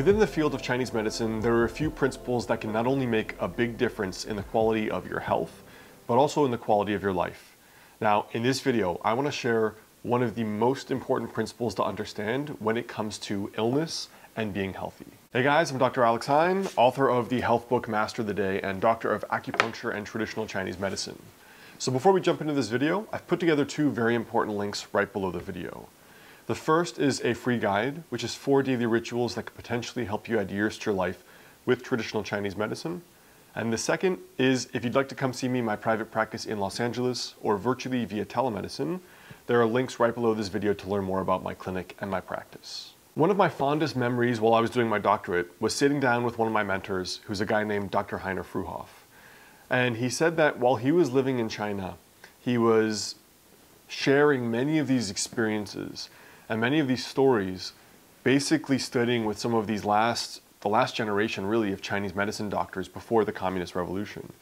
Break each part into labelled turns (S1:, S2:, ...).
S1: Within the field of Chinese medicine, there are a few principles that can not only make a big difference in the quality of your health, but also in the quality of your life. Now, in this video, I want to share one of the most important principles to understand when it comes to illness and being healthy. Hey guys, I'm Dr. Alex Heyne, author of the health book Master the Day and doctor of acupuncture and traditional Chinese medicine. So before we jump into this video, I've put together two very important links right below the video. The first is a free guide, which is four daily rituals that could potentially help you add years to your life with traditional Chinese medicine. And the second is if you'd like to come see me in my private practice in Los Angeles or virtually via telemedicine, there are links right below this video to learn more about my clinic and my practice. One of my fondest memories while I was doing my doctorate was sitting down with one of my mentors, who's a guy named Dr. Heiner Fruehauf. And he said that while he was living in China, he was sharing many of these experiences and many of these stories, basically studying with some of these last, the last generation really of Chinese medicine doctors before the Communist Revolution.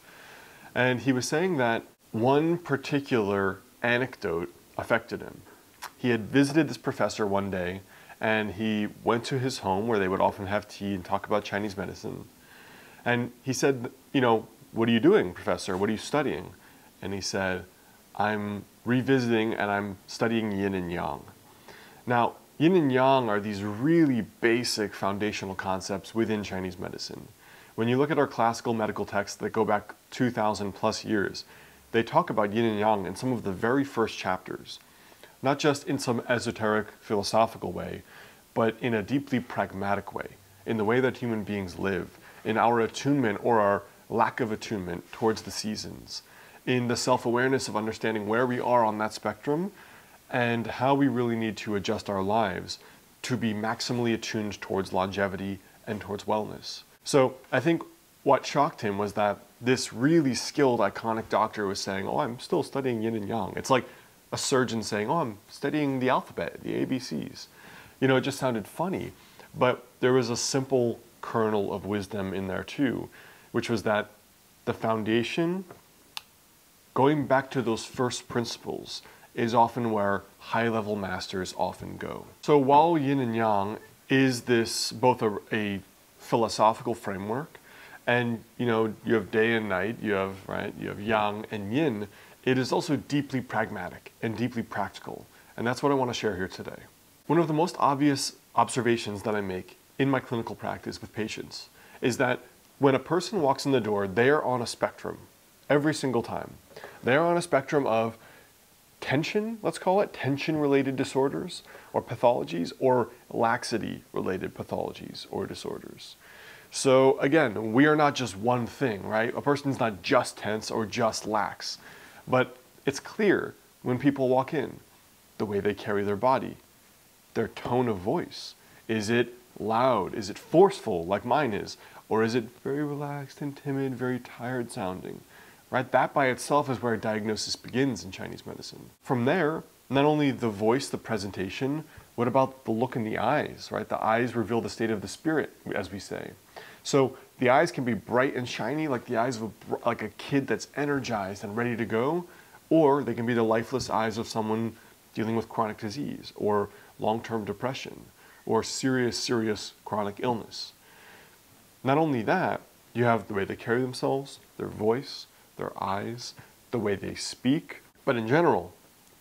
S1: And he was saying that one particular anecdote affected him. He had visited this professor one day and he went to his home where they would often have tea and talk about Chinese medicine. And he said, you know, what are you doing, professor? What are you studying? And he said, I'm revisiting and I'm studying yin and yang. Now, yin and yang are these really basic foundational concepts within Chinese medicine. When you look at our classical medical texts that go back 2,000 plus years, they talk about yin and yang in some of the very first chapters, not just in some esoteric philosophical way, but in a deeply pragmatic way, in the way that human beings live, in our attunement or our lack of attunement towards the seasons, in the self awareness of understanding where we are on that spectrum and how we really need to adjust our lives to be maximally attuned towards longevity and towards wellness. So I think what shocked him was that this really skilled, iconic doctor was saying, Oh, I'm still studying yin and yang. It's like a surgeon saying, Oh, I'm studying the alphabet, the ABCs. You know, it just sounded funny. But there was a simple kernel of wisdom in there too, which was that the foundation, going back to those first principles, is often where high level masters often go. So while yin and yang is this both a, a philosophical framework and you know you have day and night you have right you have yang and yin it is also deeply pragmatic and deeply practical. And that's what i want to share here today. One of the most obvious observations that i make in my clinical practice with patients is that when a person walks in the door they are on a spectrum every single time. They're on a spectrum of tension, let's call it, tension related disorders or pathologies, or laxity related pathologies or disorders. So again, we are not just one thing, right? A person's not just tense or just lax, but it's clear when people walk in, the way they carry their body, their tone of voice. Is it loud? Is it forceful like mine is? Or is it very relaxed and timid, very tired sounding? Right? That by itself is where diagnosis begins in Chinese medicine. From there, not only the voice, the presentation, what about the look in the eyes, right? The eyes reveal the state of the spirit, as we say. So the eyes can be bright and shiny, like the eyes of a, like a kid that's energized and ready to go, or they can be the lifeless eyes of someone dealing with chronic disease or long-term depression or serious, serious chronic illness. Not only that, you have the way they carry themselves, their voice, their eyes, the way they speak. But in general,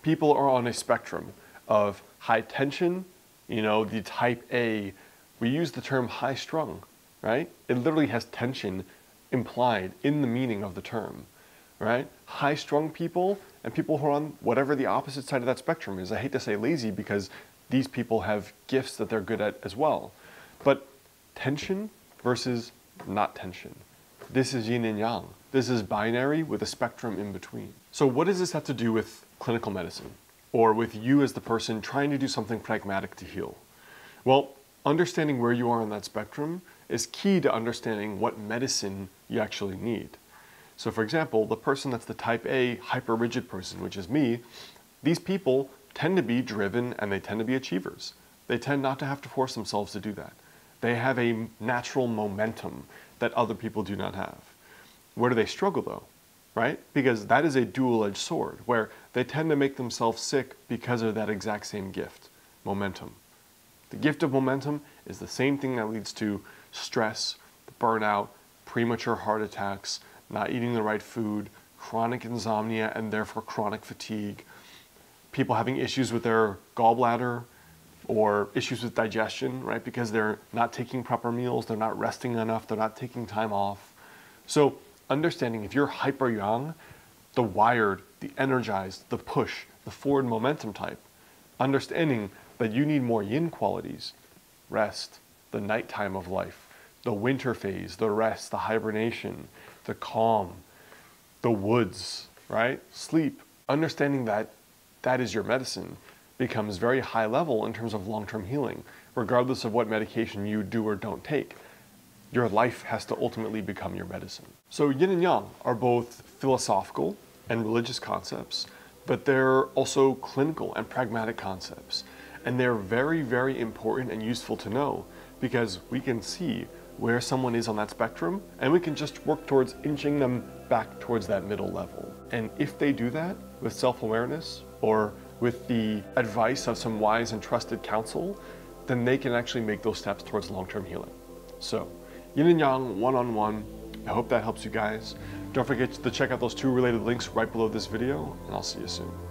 S1: people are on a spectrum of high tension, you know, the type A. We use the term high strung, right? It literally has tension implied in the meaning of the term, right? High strung people and people who are on whatever the opposite side of that spectrum is. I hate to say lazy because these people have gifts that they're good at as well. But tension versus not tension. This is yin and yang. This is binary with a spectrum in between. So what does this have to do with clinical medicine? Or with you as the person trying to do something pragmatic to heal? Well, understanding where you are on that spectrum is key to understanding what medicine you actually need. So for example, the person that's the type A hyper-rigid person, which is me, these people tend to be driven and they tend to be achievers. They tend not to have to force themselves to do that. They have a natural momentum that other people do not have. Where do they struggle though? Right? Because that is a dual edged sword where they tend to make themselves sick because of that exact same gift momentum. The gift of momentum is the same thing that leads to stress, burnout, premature heart attacks, not eating the right food, chronic insomnia, and therefore chronic fatigue, people having issues with their gallbladder or issues with digestion, right? Because they're not taking proper meals, they're not resting enough, they're not taking time off. So, understanding if you're hyper yang, the wired, the energized, the push, the forward momentum type, understanding that you need more yin qualities, rest, the nighttime of life, the winter phase, the rest, the hibernation, the calm, the woods, right? Sleep. Understanding that that is your medicine becomes very high level in terms of long term healing, regardless of what medication you do or don't take. Your life has to ultimately become your medicine. So, yin and yang are both philosophical and religious concepts, but they're also clinical and pragmatic concepts. And they're very, very important and useful to know because we can see where someone is on that spectrum and we can just work towards inching them back towards that middle level. And if they do that with self awareness or with the advice of some wise and trusted counsel, then they can actually make those steps towards long term healing. So, yin and yang, one on one. I hope that helps you guys. Don't forget to check out those two related links right below this video, and I'll see you soon.